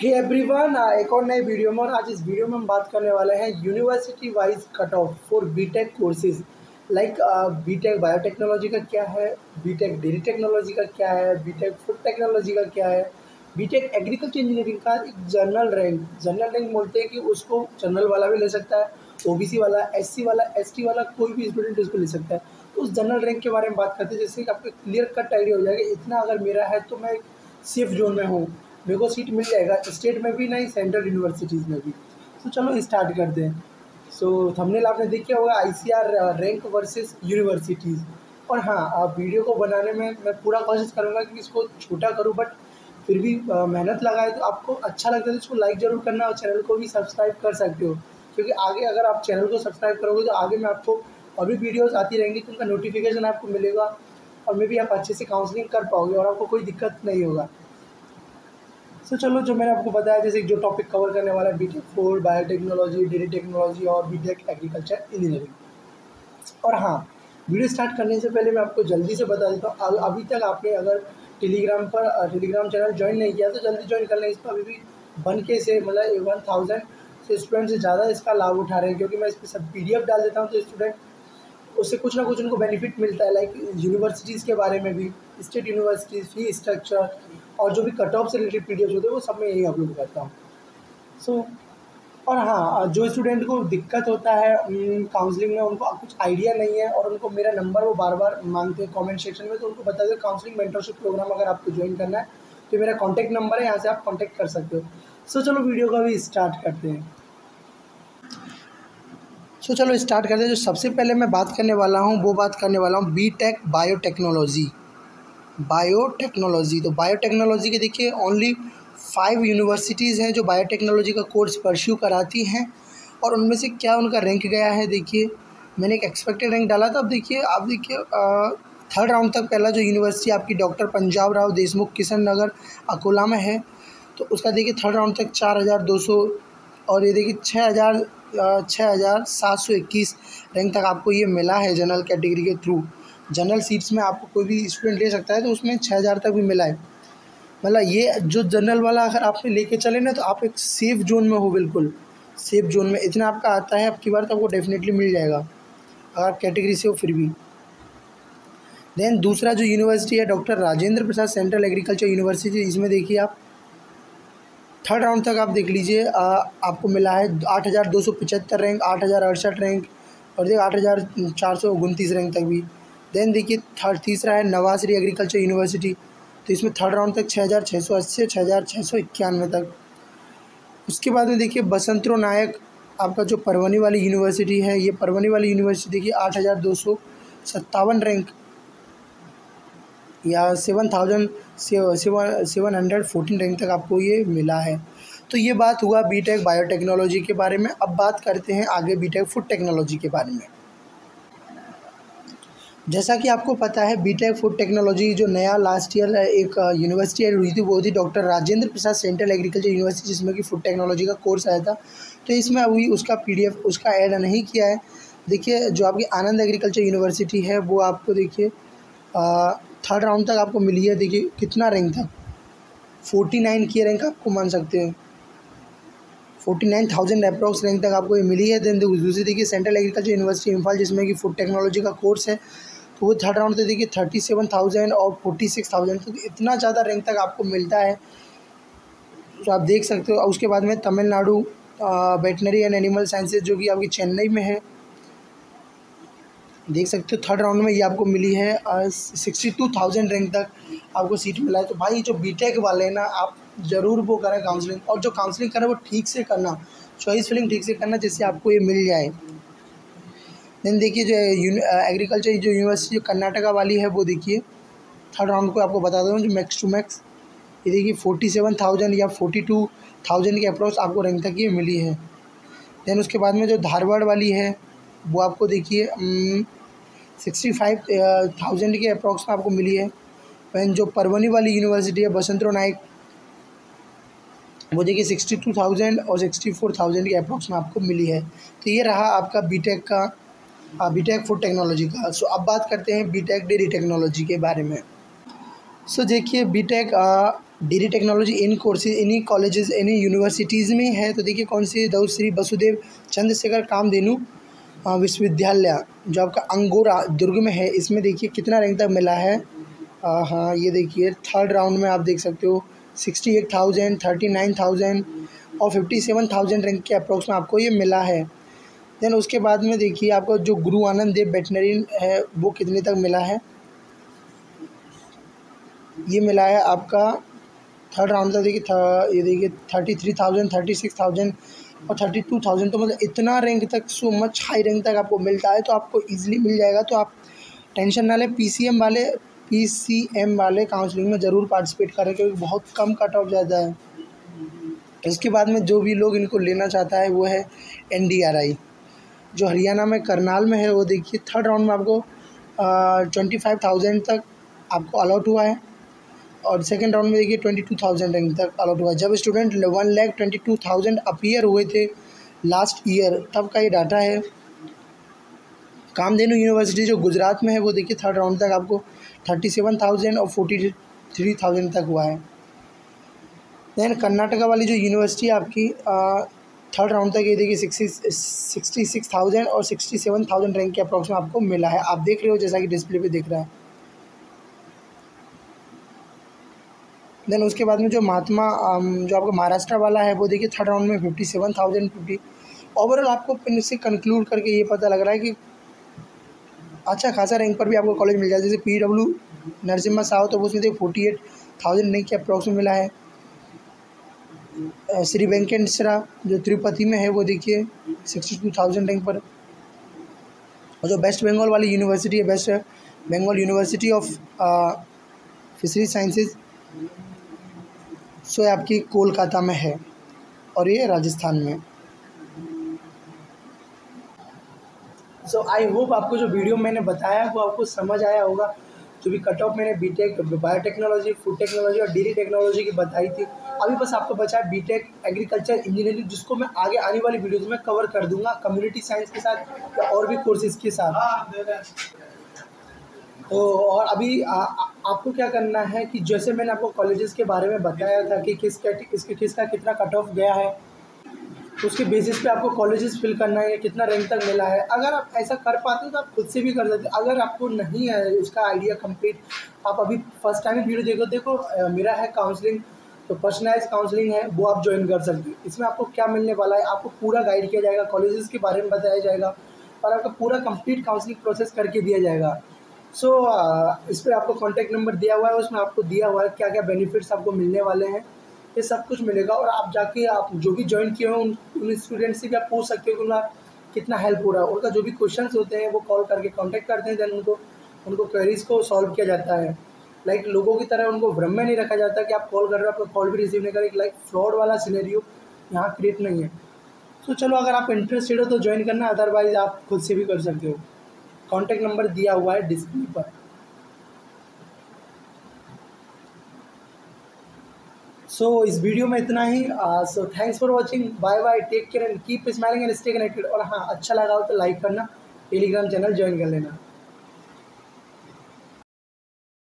Hey everyone एक और नए वीडियो में और आज इस वीडियो में हम बात करने वाले हैं university wise cut off for B Tech courses like B Tech biotechnology का क्या है? बीटेक डेयरी टेक्नोलॉजी का क्या है? बीटेक फ़ूड टेक्नोलॉजी का क्या है? बीटेक एग्रीकल्चर इंजीनियरिंग का एक जनरल रैंक जनरल रैंक बोलते हैं कि उसको जनरल वाला भी ले सकता है ओबीसी वाला एससी वाला एसटी वाला, कोई भी स्टूडेंट उसको ले सकता है। तो उस जनरल रैंक के बारे में बात करते हैं जिससे कि आपको क्लियर कट आइडिया हो जाएगा इतना अगर मेरा है तो मैं सेफ़ जोन में हूँ। मेरे को सीट मिल जाएगा स्टेट में भी नहीं सेंट्रल यूनिवर्सिटीज़ में भी। तो चलो स्टार्ट करते हैं सो थंबनेल आपने देखा होगा आईसीआर रैंक वर्सेस यूनिवर्सिटीज़ और हाँ आप वीडियो को बनाने में मैं पूरा कोशिश करूँगा कि इसको छोटा करूँ बट फिर भी मेहनत लगाए तो आपको अच्छा लगता है तो इसको लाइक ज़रूर करना और चैनल को भी सब्सक्राइब कर सकते हो। क्योंकि आगे अगर आप चैनल को सब्सक्राइब करोगे तो आगे मैं आपको और भी वीडियोज़ आती रहेंगी तो उनका नोटिफिकेशन आपको मिलेगा और मे भी आप अच्छे से काउंसलिंग कर पाओगे और आपको कोई दिक्कत नहीं होगा। सो so, चलो जो मैंने आपको बताया जैसे जो टॉपिक कवर करने वाला है B tech for biotechnology dairy technology और बी टेक एग्रीकल्चर इंजीनियरिंग और हाँ वीडियो स्टार्ट करने से पहले मैं आपको जल्दी से बता देता हूँ अभी तक आपने अगर टेलीग्राम पर टेलीग्राम चैनल ज्वाइन नहीं किया तो जल्दी ज्वाइन कर लें। इस पर अभी भी बन के से मतलब वन थाउज़ेंड स्टूडेंट से ज़्यादा इसका लाभ उठा रहे हैं क्योंकि मैं इस पर सब पीडीएफ डाल देता हूँ तो स्टूडेंट उससे कुछ ना कुछ उनको बेनिफिट मिलता है लाइक यूनिवर्सिटीज़ के बारे में भी स्टेट यूनिवर्सिटीज़ फ़ी स्ट्रक्चर और जो भी कट ऑफ़ से रिलेटेड पी होते हैं वो सब मैं यही अपलोड करता हूँ। सो so, और हाँ जो स्टूडेंट को दिक्कत होता है काउंसलिंग में उनको कुछ आइडिया नहीं है और उनको मेरा नंबर वो बार बार मांगते हैं कमेंट सेक्शन में तो उनको बता दें काउंसलिंग मेंटरशिप प्रोग्राम अगर आपको ज्वाइन करना है तो मेरा कॉन्टैक्ट नंबर है यहाँ से आप कॉन्टैक्ट कर सकते हो। सो so, चलो वीडियो का भी स्टार्ट करते हैं। सो चलो स्टार्ट करते हैं। जो सबसे पहले मैं बात करने वाला हूँ, वो बात करने वाला हूँ बी टेक बायोटेक्नोलॉजी बायोटेक्नोलॉजी तो बायोटेक्नोलॉजी के देखिए ओनली फाइव यूनिवर्सिटीज़ हैं जो बायोटेक्नोलॉजी का कोर्स परस्यू कराती हैं और उनमें से क्या उनका रैंक गया है देखिए। मैंने एक एक्सपेक्टेड रैंक डाला था, अब देखिए, आप देखिए थर्ड राउंड तक पहला जो यूनिवर्सिटी आपकी डॉक्टर पंजाब राव देशमुख किशन नगर अकोला में है। तो उसका देखिए थर्ड राउंड तक चार हज़ार दो सौ और ये देखिए छः हज़ार छः हज़ार सात सौ इक्कीस रैंक तक आपको ये मिला है जनरल कैटेगरी के थ्रू। जनरल सीट्स में आपको कोई भी स्टूडेंट ले सकता है तो उसमें छः हज़ार तक भी मिला है। मतलब ये जो जनरल वाला अगर आपने लेके चले ना तो आप एक सेफ़ जोन में हो बिल्कुल। सेफ़ जोन में इतना आपका आता है, आपकी बार तो आपको डेफिनेटली मिल जाएगा, अगर आप कैटेगरी से हो फिर भी। देन दूसरा जो यूनिवर्सिटी है doctor Rajendra Prasad central agriculture university इसमें देखिए आप थर्ड राउंड तक आप देख लीजिए आपको मिला है आठ हज़ार दो सौ पचहत्तर रैंक, आठ हज़ार अड़सठ रैंक और देखिए आठ हज़ार चार सौ उनतीस रैंक तक भी। देन देखिए, थर्ड, तीसरा है नवासरी एग्रीकल्चर यूनिवर्सिटी। तो इसमें थर्ड राउंड तक छः हज़ार छः सौ अस्सी छः हज़ार छः सौ इक्यानवे तक। उसके बाद में देखिए, बसंतरो नायक, आपका जो परवनी वाली यूनिवर्सिटी है, ये परवनी वाली यूनिवर्सिटी देखिए आठ हज़ार दो सौ सत्तावन रैंक या seven thousand seven hundred fourteen rank तक आपको ये मिला है। तो ये बात हुआ बीटेक बायोटेक्नोलॉजी के बारे में। अब बात करते हैं आगे बीटेक फ़ूड टेक्नोलॉजी के बारे में। जैसा कि आपको पता है बीटेक फ़ूड टेक्नोलॉजी जो नया लास्ट ईयर एक यूनिवर्सिटी एड हुई थी वो थी doctor Rajendra Prasad central agriculture university जिसमें कि फ़ूड टेक्नोलॉजी का कोर्स आया था। तो इसमें अभी उसका पीडीएफ उसका ऐड नहीं किया है। देखिए, जो आपकी आनंद एग्रीकल्चर यूनिवर्सिटी है, वो आपको देखिए थर्ड राउंड तक आपको मिली है, देखिए कितना रैंक था। फोर्टी नाइन की रैंक आपको मान सकते हैं। Forty nine thousand approx rank तक आपको ये मिली है। देन दूसरी देखिए सेंट्रल एग्रीकल्चर यूनिवर्सिटी इम्फाल, जिसमें कि फ़ूड टेक्नोलॉजी का कोर्स है। तो वो थर्ड राउंड से देखिए थर्टी सेवन थाउज़ेंड और फोर्टी सिक्स थाउज़ेंड तो इतना ज़्यादा रैंक तक आपको मिलता है। तो आप देख सकते हो। उसके बाद में Tamil Nadu veterinary and animal sciences जो कि आपकी चेन्नई में है। देख सकते हो थर्ड राउंड में ये आपको मिली है सिक्सटी टू थाउज़ेंड रैंक तक आपको सीट मिला है। तो भाई जो बीटेक वाले हैं ना, आप ज़रूर वो करें काउंसलिंग और जो काउंसलिंग करें, वो ठीक से करना चॉइस फिलिंग ठीक से करना, जिससे आपको ये मिल जाए। देन देखिए, जो एग्रीकल्चर जो यूनिवर्सिटी जो कर्नाटका वाली है, वो देखिए। थर्ड राउंड को आपको बता दूँ, जो मैक्स टू मैक्स ये देखिए फोर्टी सेवन थाउज़ेंड या फोर्टी टू थाउज़ेंड के अप्रोच आपको रैंक तक ये मिली है। देन उसके बाद में जो धारवाड़ वाली है, वो आपको देखिए सिक्सटी फाइव थाउज़ेंड के अप्रॉक्स में आपको मिली है। वैन जो परवनी वाली यूनिवर्सिटी है, बसंतरो नाइक वो देखिए सिक्सटी टू थाउज़ेंड और सिक्सटी फोर थाउज़ेंड के अप्रॉक्स में आपको मिली है। तो ये रहा आपका बीटेक का बीटेक फ़ूड टेक्नोलॉजी का। सो अब बात करते हैं बीटेक डेरी टेक्नोलॉजी के बारे में। सो देखिए बीटेक डिग्री टेक्नोलॉजी इन कोर्सेज इन्हीं कॉलेजेस इन्हीं यूनिवर्सिटीज़ में है तो देखिए कौन सी दौ श्री वसुदेव चंद्रशेखर, कामधेनु। विश्वविद्यालय जो आपका अंगोरा दुर्ग में है इसमें देखिए कितना रैंक तक मिला है। आ, हाँ ये देखिए थर्ड राउंड में आप देख सकते हो sixty eight thousand thirty nine thousand और फिफ्टी सेवन थाउज़ेंड रैंक के अप्रोक्स में आपको ये मिला है। देन उसके बाद में देखिए आपको जो गुरु आनंद देव वेटनरी है वो कितने तक मिला है? ये मिला है आपका थर्ड राउंड तक देखिए ये देखिए thirty three thousand thirty six thousand और थर्टी टू थाउज़ेंड तो मतलब इतना रैंक तक सो मच हाई रैंक तक आपको मिलता है तो आपको ईजिली मिल जाएगा। तो आप टेंशन ना लें पी सी एम वाले पी सी एम वाले काउंसलिंग में ज़रूर पार्टिसिपेट करें, क्योंकि बहुत कम कट ऑफ़ जाता है। इसके बाद में जो भी लोग इनको लेना चाहता है, वो है एन डी आर आई जो हरियाणा में, करनाल में है, वो देखिए थर्ड राउंड में आपको ट्वेंटी फाइव थाउज़ेंड तक आपको अलाउट हुआ है। और सेकेंड राउंड में देखिए ट्वेंटी टू थाउज़ेंड रैंक तक अलॉट हुआ। जब student one lakh twenty two thousand appear हुए थे लास्ट ईयर तब का ये डाटा है। कामधेनु यूनिवर्सिटी जो गुजरात में है, वो देखिए थर्ड राउंड तक आपको थर्टी सेवन थाउज़ेंड और फोर्टी थ्री थाउज़ेंड तक हुआ है। दैन कर्नाटका वाली जो यूनिवर्सिटी आपकी थर्ड राउंड तक ये देखिए सिक्सटी सिक्सटी सिक्स थाउज़ेंड और सिक्सटी सेवन थाउज़ेंड रैंक के अप्रॉक्स में आपको मिला है। आप देख रहे हो जैसा कि डिस्प्ले पे देख रहा है। देन उसके बाद में जो महात्मा जो आपका महाराष्ट्र वाला है, वो देखिए थर्ड राउंड में fifty seven thousand fifty overall आपको इससे कंक्लूड करके ये पता लग रहा है कि अच्छा खासा रैंक पर भी आपको कॉलेज मिल जाए। जैसे पी डब्ल्यू नरसिम्हा साहु तो उसमें देखिए फोर्टी एट थाउज़ेंड रैंक के अप्रॉक्स मिला है। श्री वेंकटेश्वरा जो तिरुपति में है, वो देखिए सिक्सटी टू थाउज़ेंड रैंक पर। और जो वेस्ट बंगाल वाली यूनिवर्सिटी है West Bengal university of fishery sciences so ये आपकी कोलकाता में है और ये राजस्थान में। सो आई होप आपको जो वीडियो मैंने बताया वो आपको समझ आया होगा। जो भी कट ऑफ़ मैंने B tech biotechnology food technology और डेयरी टेक्नोलॉजी की बताई थी अभी बस आपको बचा है बी टेक एग्रीकल्चर इंजीनियरिंग जिसको मैं आगे आने वाली वीडियोज़ में कवर कर दूँगा कम्युनिटी साइंस के साथ या और भी कोर्सेज के साथ। तो और अभी आ, आपको क्या करना है कि जैसे मैंने आपको कॉलेजेस के बारे में बताया था कि किस किसके, किसका कितना कट ऑफ़ गया है, उसके बेसिस पे आपको कॉलेजेस फिल करना है, कितना रैंक तक मिला है। अगर आप ऐसा कर पाते हो तो आप खुद से भी कर सकते अगर आपको नहीं है उसका आइडिया कंप्लीट आप अभी फ़र्स्ट टाइम वीडियो देखो। देखो मेरा है काउंसलिंग तो पर्सनलाइज काउंसलिंग है, वो आप ज्वाइन कर सकते हैं। इसमें आपको क्या मिलने वाला है, आपको पूरा गाइड किया जाएगा कॉलेजेस के बारे में बताया जाएगा, और आपका पूरा कंप्लीट काउंसलिंग प्रोसेस करके दिया जाएगा। सो so, इस पर आपको कॉन्टैक्ट नंबर दिया हुआ है उसमें आपको दिया हुआ है क्या क्या बेनिफिट्स आपको मिलने वाले हैं। ये सब कुछ मिलेगा और आप जाके आप जो भी ज्वाइन किए हो उन उन स्टूडेंट से भी आप पूछ सकते हो कि उनका कितना हेल्प हो रहा है। उनका जो भी क्वेश्चन होते हैं वो कॉल करके कॉन्टैक्ट करते हैं देन उनको उनको क्वेरीज को सॉल्व किया जाता है। लाइक like, लोगों की तरह उनको भ्रम में नहीं रखा जाता कि आप कॉल कर रहे हो आपका कॉल भी रिसीव नहीं करें लाइक फ्रॉड वाला सिनेरियो यहाँ क्रिएट नहीं है। तो so, चलो अगर आप इंटरेस्टेड हो तो ज्वाइन करना अदरवाइज़ आप खुद से भी कर सकते हो। कॉन्टैक्ट नंबर दिया हुआ है डिस्प्ले पर। सो so, इस वीडियो में इतना ही। So thanks for watching bye bye take care and keep smiling and stay connected और हाँ अच्छा लगा हो तो लाइक करना। टेलीग्राम चैनल ज्वाइन कर लेना।